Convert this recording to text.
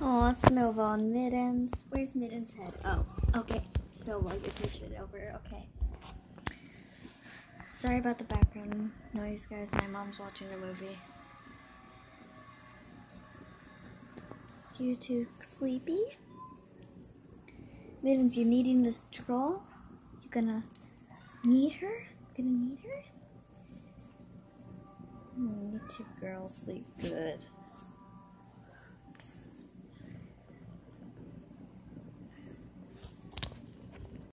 Oh, Snowball and Mittens. Where's Mittens' head? Oh, okay. Snowball, you pushed it over. Okay. Sorry about the background noise, guys. My mom's watching a movie. You too sleepy? Mittens, you're needing this troll? You gonna need her? Gonna need her? Mm, you two girls sleep good.